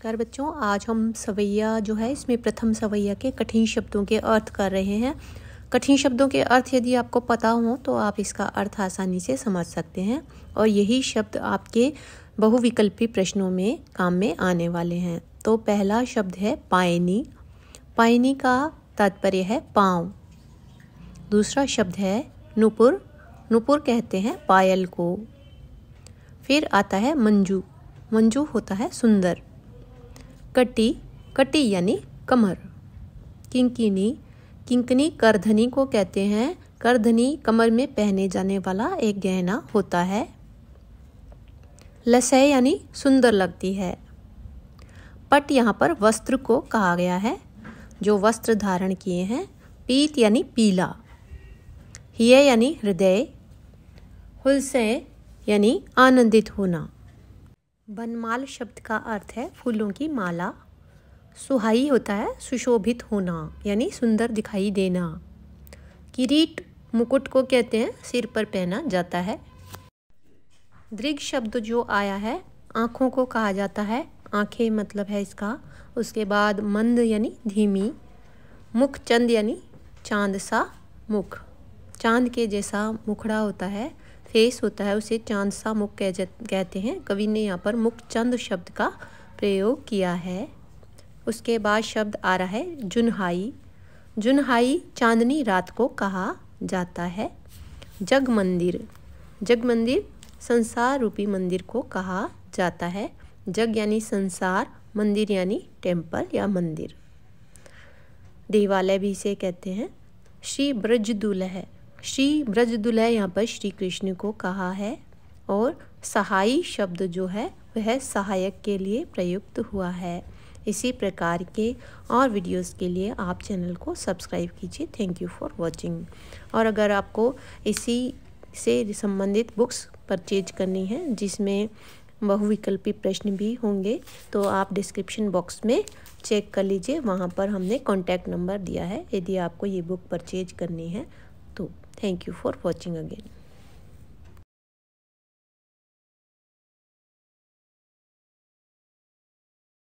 नमस्कार बच्चों, आज हम सवैया जो है, इसमें प्रथम सवैया के कठिन शब्दों के अर्थ कर रहे हैं। कठिन शब्दों के अर्थ यदि आपको पता हो तो आप इसका अर्थ आसानी से समझ सकते हैं और यही शब्द आपके बहुविकल्पी प्रश्नों में, काम में आने वाले हैं। तो पहला शब्द है पायनी। पायनी का तात्पर्य है पाँव। दूसरा शब्द है नुपुर। नुपुर कहते हैं पायल को। फिर आता है मंजू। मंजू होता है सुंदर। कटी कटी यानी कमर। किंकिनी, किंकनी करधनी को कहते हैं। करधनी कमर में पहने जाने वाला एक गहना होता है। लसय यानी सुंदर लगती है। पट यहाँ पर वस्त्र को कहा गया है, जो वस्त्र धारण किए हैं। पीत यानी पीला। हिय यानी हृदय। हुलसय यानी आनंदित होना। बनमाल शब्द का अर्थ है फूलों की माला। सुहाई होता है सुशोभित होना, यानी सुंदर दिखाई देना। किरीट मुकुट को कहते हैं, सिर पर पहना जाता है। दृग शब्द जो आया है, आँखों को कहा जाता है। आँखें मतलब है इसका, उसके बाद मंद यानी धीमी, मुख चंद यानी चाँद सा मुख। चाँद के जैसा मुखड़ा होता है फेस होता है, उसे चाँद सा मुख कह कहते हैं। कवि ने यहाँ पर मुख चंद शब्द का प्रयोग किया है। उसके बाद शब्द आ रहा है, जुनहाई। जुनहाई चांदनी रात को कहा जाता है। जग मंदिर। जग मंदिर संसार रूपी मंदिर को कहा जाता है। जग यानी संसार, मंदिर यानी टेंपल या मंदिर। देवालय भी इसे कहते हैं। श्री ब्रज दुलह श्री ब्रज दुल्हा यहाँ पर श्री कृष्ण को कहा है और सहाई शब्द जो है, वह सहायक के लिए प्रयुक्त हुआ है। इसी प्रकार के और वीडियोस के लिए आप चैनल को सब्सक्राइब कीजिए। थैंक यू फॉर वॉचिंग और अगर आपको इसी से संबंधित बुक्स परचेज करनी है, जिसमें बहुविकल्पी प्रश्न भी होंगे तो आप डिस्क्रिप्शन बॉक्स में चेक कर लीजिए। वहाँ पर हमने कॉन्टैक्ट नंबर दिया है। यदि आपको ये बुक परचेज करनी है तो Thank you for watching again.